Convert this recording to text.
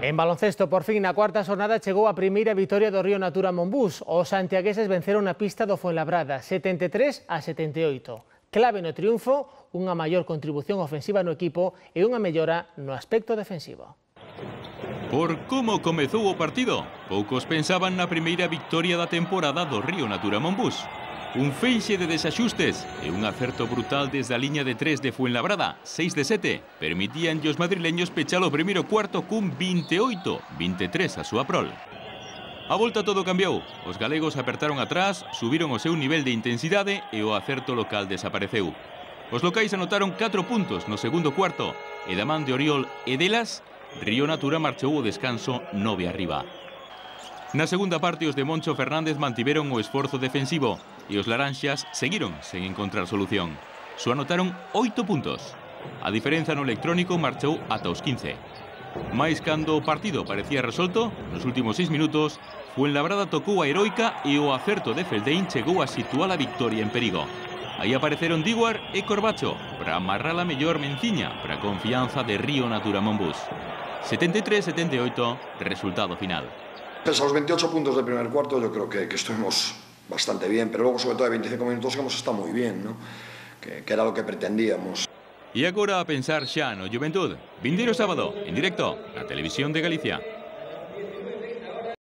En baloncesto, por fin, na cuarta xornada chegou a primeira vitoria do Río Natura Monbús. Os santiagueses venceron a pista do Fuenlabrada, 73 a 78. Clave no triunfo, unha maior contribución ofensiva no equipo e unha mellora no aspecto defensivo. Por como comezou o partido, poucos pensaban na primeira victoria da temporada do Río Natura Monbús. Un feixe de desaxustes e un acerto brutal desde a liña de 3 de Fuenlabrada, 6 de 7, permitían os madrileños pechar o primeiro cuarto cun 28-23 a súa prol. A volta todo cambiou. Os galegos apertaron atrás, subiron o seu nivel de intensidade e o acerto local desapareceu. Os locais anotaron 4 puntos no segundo cuarto e da man de Oriol e delas, Río Natura marchou o descanso 9 arriba. Na segunda parte os de Moncho Fernández mantiveron o esforzo defensivo e os laranxas seguiron sen encontrar solución. Só anotaron oito puntos. A diferenza no electrónico marchou ata os 15. Mais cando partido parecía resolto, nos últimos seis minutos, Fuenlabrada tocou a heroica e o acerto de Feldein chegou a situar a victoria en perigo. Aí apareceron Diguar e Corbacho para amarrar a mellor menciña para confianza de Río Natura Monbús. 73-78, resultado final. Pese a los 28 puntos del primer cuarto, yo creo que, que estuvimos bastante bien, pero luego sobre todo de 25 minutos hemos estado muy bien, ¿no? que, que era lo que pretendíamos. E agora a pensar xa no Juventud. Vindeiro sábado, en directo, na Televisión de Galicia.